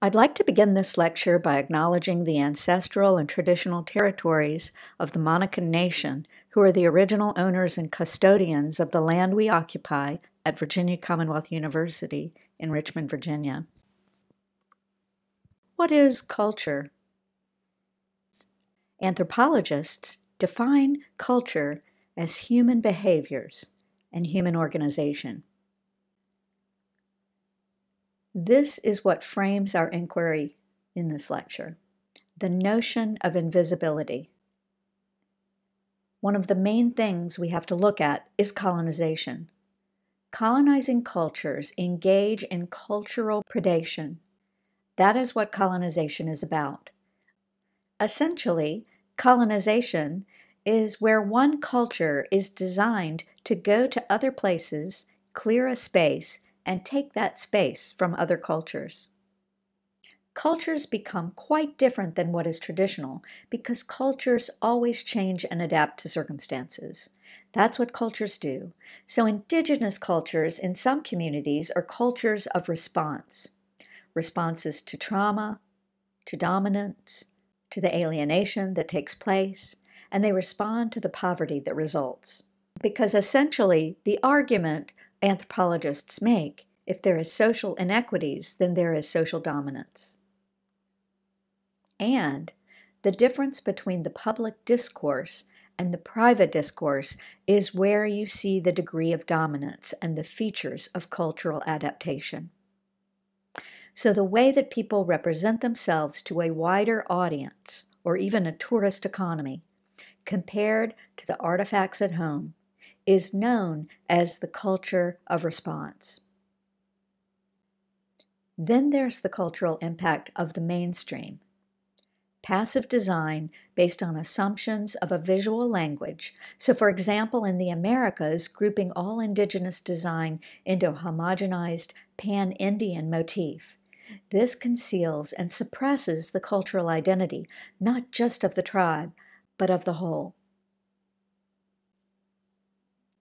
I'd like to begin this lecture by acknowledging the ancestral and traditional territories of the Monacan Nation, who are the original owners and custodians of the land we occupy at Virginia Commonwealth University in Richmond, Virginia. What is culture? Anthropologists define culture as human behaviors and human organization. This is what frames our inquiry in this lecture the notion of invisibility. One of the main things we have to look at is colonization. Colonizing cultures engage in cultural predation. That is what colonization is about. Essentially, colonization is where one culture is designed to go to other places, clear a space, and take that space from other cultures. Cultures become quite different than what is traditional because cultures always change and adapt to circumstances. That's what cultures do. So, indigenous cultures in some communities are cultures of response responses to trauma, to dominance, to the alienation that takes place, and they respond to the poverty that results. Because essentially, the argument anthropologists make if there is social inequities, then there is social dominance. And the difference between the public discourse and the private discourse is where you see the degree of dominance and the features of cultural adaptation. So, the way that people represent themselves to a wider audience, or even a tourist economy, compared to the artifacts at home, is known as the culture of response. Then there's the cultural impact of the mainstream. Passive design based on assumptions of a visual language. So, for example, in the Americas, grouping all indigenous design into a homogenized pan Indian motif. This conceals and suppresses the cultural identity, not just of the tribe, but of the whole.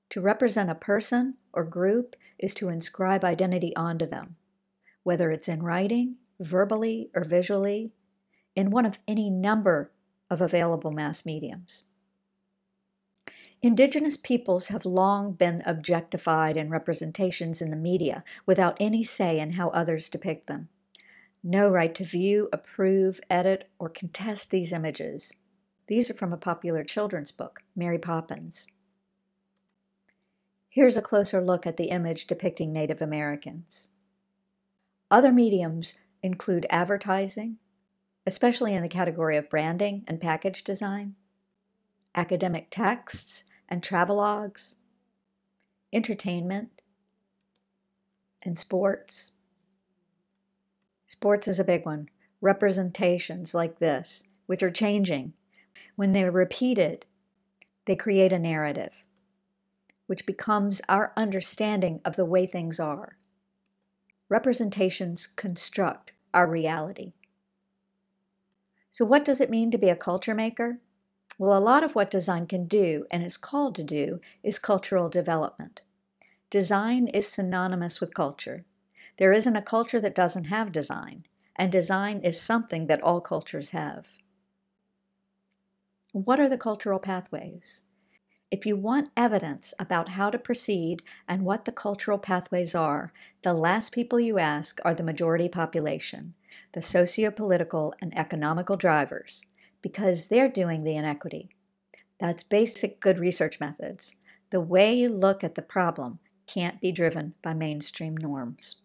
To represent a person or group is to inscribe identity onto them, whether it's in writing, verbally, or visually, in one of any number of available mass mediums. Indigenous peoples have long been objectified in representations in the media without any say in how others depict them. No right to view, approve, edit, or contest these images. These are from a popular children's book, Mary Poppins. Here's a closer look at the image depicting Native Americans. Other mediums include advertising, especially in the category of branding and package design, academic texts and travelogues, entertainment, and sports. Sports is a big one. Representations like this, which are changing. When they're repeated, they create a narrative which becomes our understanding of the way things are. Representations construct our reality. So, what does it mean to be a culture maker? Well, a lot of what design can do and is called to do is cultural development. Design is synonymous with culture. There isn't a culture that doesn't have design, and design is something that all cultures have. What are the cultural pathways? If you want evidence about how to proceed and what the cultural pathways are, the last people you ask are the majority population, the socio-political and economical drivers, because they're doing the inequity. That's basic good research methods. The way you look at the problem can't be driven by mainstream norms.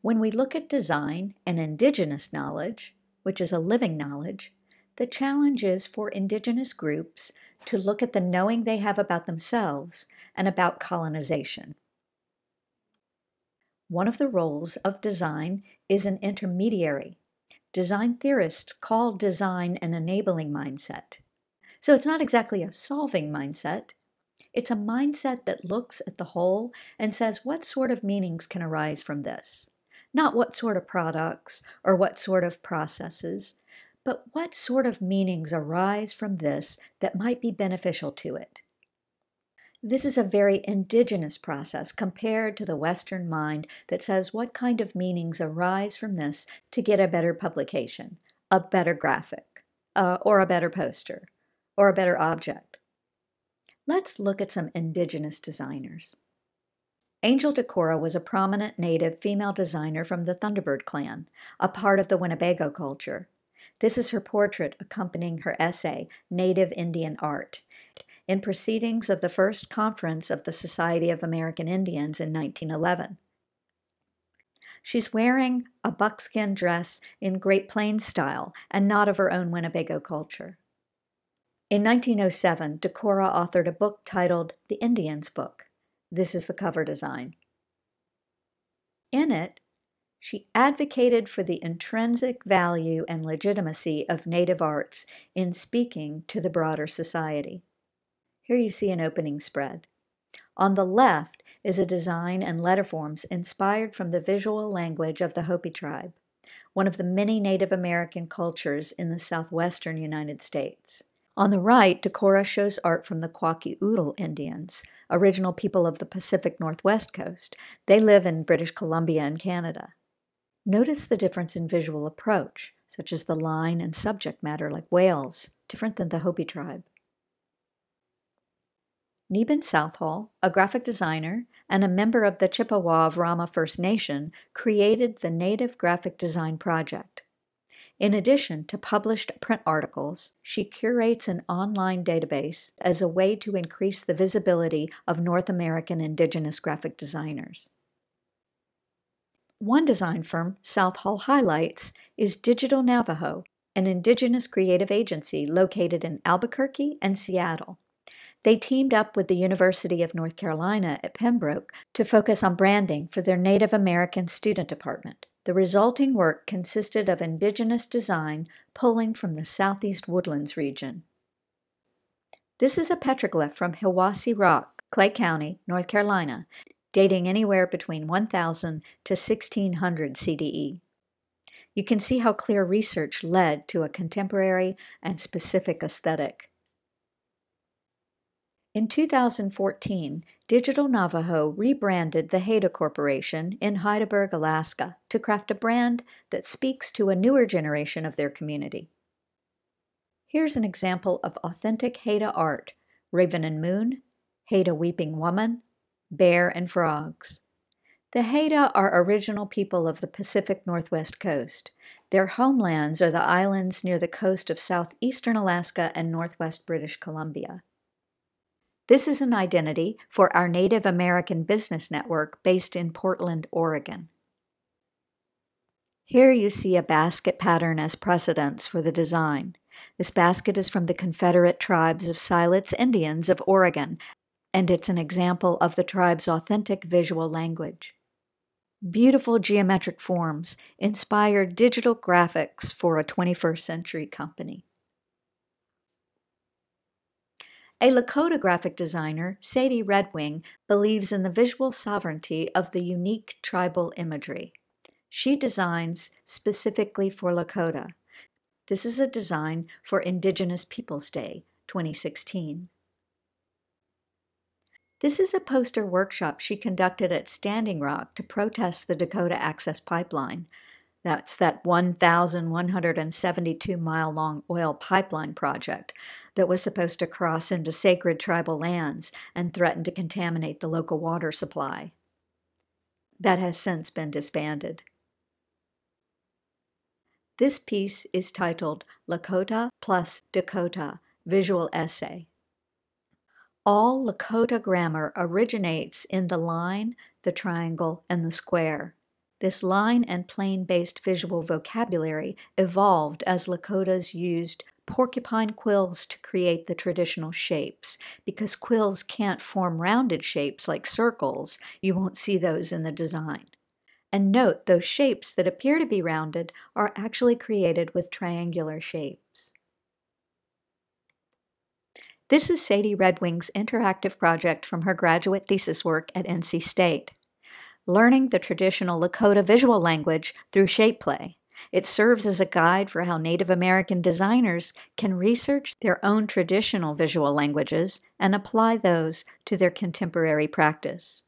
When we look at design and indigenous knowledge, which is a living knowledge, the challenge is for Indigenous groups to look at the knowing they have about themselves and about colonization. One of the roles of design is an intermediary. Design theorists call design an enabling mindset. So it's not exactly a solving mindset. It's a mindset that looks at the whole and says what sort of meanings can arise from this. Not what sort of products or what sort of processes, but what sort of meanings arise from this that might be beneficial to it? This is a very indigenous process compared to the Western mind that says what kind of meanings arise from this to get a better publication, a better graphic, uh, or a better poster, or a better object. Let's look at some indigenous designers. Angel DeCora was a prominent native female designer from the Thunderbird clan, a part of the Winnebago culture. This is her portrait accompanying her essay, Native Indian Art, in proceedings of the first conference of the Society of American Indians in 1911. She's wearing a buckskin dress in Great Plains style and not of her own Winnebago culture. In 1907, DeCora authored a book titled The Indian's Book. This is the cover design. In it, she advocated for the intrinsic value and legitimacy of Native arts in speaking to the broader society. Here you see an opening spread. On the left is a design and letterforms inspired from the visual language of the Hopi tribe, one of the many Native American cultures in the southwestern United States. On the right, DeCora shows art from the Kwakiutl Indians, original people of the Pacific Northwest coast. They live in British Columbia and Canada. Notice the difference in visual approach, such as the line and subject matter like whales, different than the Hopi tribe. Neben Southall, a graphic designer and a member of the Chippewa of Rama First Nation, created the Native Graphic Design Project. In addition to published print articles, she curates an online database as a way to increase the visibility of North American indigenous graphic designers. One design firm Southall highlights is Digital Navajo, an indigenous creative agency located in Albuquerque and Seattle. They teamed up with the University of North Carolina at Pembroke to focus on branding for their Native American student department. The resulting work consisted of indigenous design pulling from the southeast woodlands region. This is a petroglyph from Hiwassee Rock, Clay County, North Carolina, dating anywhere between 1000 to 1600 CDE. You can see how clear research led to a contemporary and specific aesthetic. In 2014, Digital Navajo rebranded the Haida Corporation in Hydaburg, Alaska, to craft a brand that speaks to a newer generation of their community. Here's an example of authentic Haida art Raven and Moon, Haida Weeping Woman, Bear and Frogs. The Haida are original people of the Pacific Northwest coast. Their homelands are the islands near the coast of southeastern Alaska and northwest British Columbia. This is an identity for our Native American business network based in Portland, Oregon. Here you see a basket pattern as precedence for the design. This basket is from the Confederate Tribes of Siletz Indians of Oregon, and it's an example of the tribe's authentic visual language. Beautiful geometric forms inspire digital graphics for a 21st century company. A Lakota graphic designer, Sadie Red Wing, believes in the visual sovereignty of the unique tribal imagery. She designs specifically for Lakota. This is a design for Indigenous Peoples Day 2016. This is a poster workshop she conducted at Standing Rock to protest the Dakota Access Pipeline, that's that 1,172 mile long oil pipeline project that was supposed to cross into sacred tribal lands and threaten to contaminate the local water supply. That has since been disbanded. This piece is titled Lakota plus Dakota Visual Essay. All Lakota grammar originates in the line, the triangle, and the square. This line and plane based visual vocabulary evolved as Lakotas used porcupine quills to create the traditional shapes. Because quills can't form rounded shapes like circles, you won't see those in the design. And note, those shapes that appear to be rounded are actually created with triangular shapes. This is Sadie Red Wing's interactive project from her graduate thesis work at NC State learning the traditional Lakota visual language through shape play. It serves as a guide for how Native American designers can research their own traditional visual languages and apply those to their contemporary practice.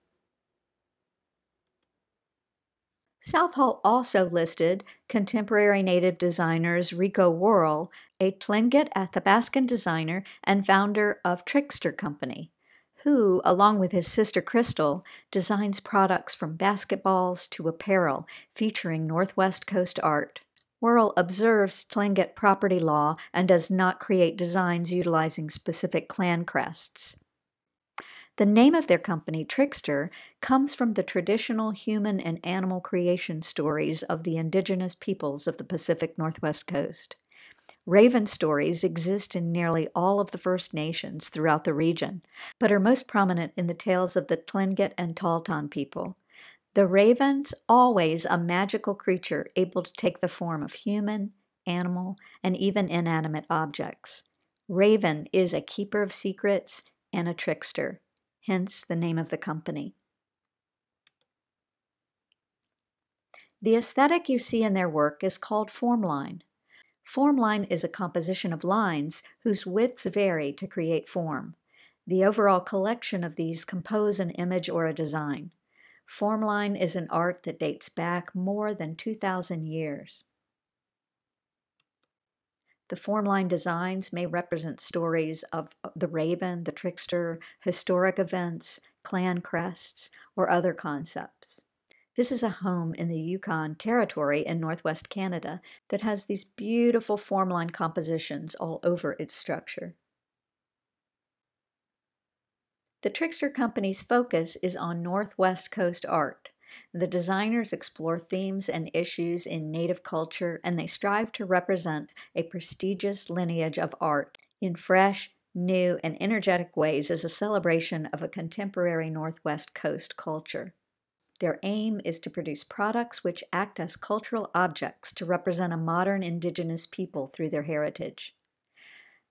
Southall also listed contemporary native designers Rico Worl, a Tlingit Athabascan designer and founder of Trickster Company, who, along with his sister Crystal, designs products from basketballs to apparel featuring Northwest Coast art. Worl observes Tlingit property law and does not create designs utilizing specific clan crests. The name of their company, Trickster, comes from the traditional human and animal creation stories of the indigenous peoples of the Pacific Northwest coast. Raven stories exist in nearly all of the First Nations throughout the region, but are most prominent in the tales of the Tlingit and Tahltan people. The raven's always a magical creature able to take the form of human, animal, and even inanimate objects. Raven is a keeper of secrets and a trickster hence the name of the company. The aesthetic you see in their work is called formline. Formline is a composition of lines whose widths vary to create form. The overall collection of these compose an image or a design. Formline is an art that dates back more than 2,000 years. The formline designs may represent stories of uh, the raven, the trickster, historic events, clan crests, or other concepts. This is a home in the Yukon Territory in northwest Canada that has these beautiful formline compositions all over its structure. The Trickster Company's focus is on Northwest Coast art. The designers explore themes and issues in Native culture, and they strive to represent a prestigious lineage of art in fresh, new, and energetic ways as a celebration of a contemporary Northwest Coast culture. Their aim is to produce products which act as cultural objects to represent a modern Indigenous people through their heritage.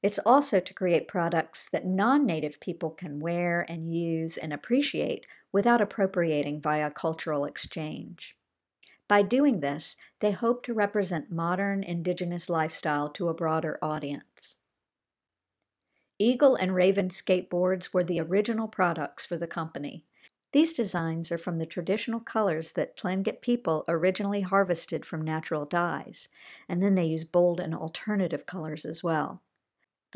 It's also to create products that non native people can wear and use and appreciate without appropriating via cultural exchange. By doing this, they hope to represent modern Indigenous lifestyle to a broader audience. Eagle and Raven skateboards were the original products for the company. These designs are from the traditional colors that Tlingit people originally harvested from natural dyes, and then they use bold and alternative colors as well.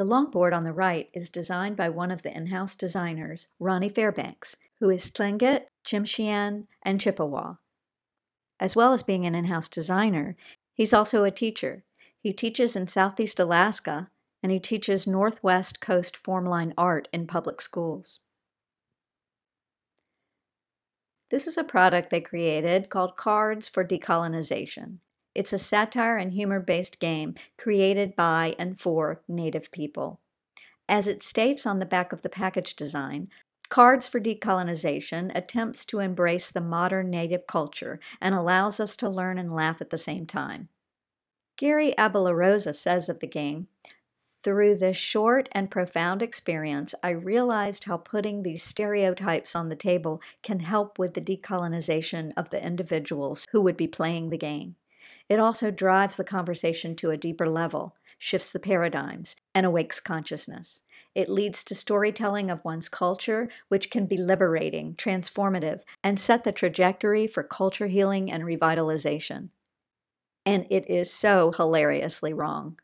The longboard on the right is designed by one of the in-house designers, Ronnie Fairbanks, who is Tlingit, Tsimshian, and Chippewa. As well as being an in-house designer, he's also a teacher. He teaches in Southeast Alaska, and he teaches Northwest Coast formline art in public schools. This is a product they created called Cards for Decolonization. It's a satire and humor based game created by and for Native people. As it states on the back of the package design, Cards for Decolonization attempts to embrace the modern Native culture and allows us to learn and laugh at the same time. Gary Abalarosa says of the game, through this short and profound experience, I realized how putting these stereotypes on the table can help with the decolonization of the individuals who would be playing the game. It also drives the conversation to a deeper level, shifts the paradigms, and awakes consciousness. It leads to storytelling of one's culture, which can be liberating, transformative, and set the trajectory for culture healing and revitalization. And it is so hilariously wrong.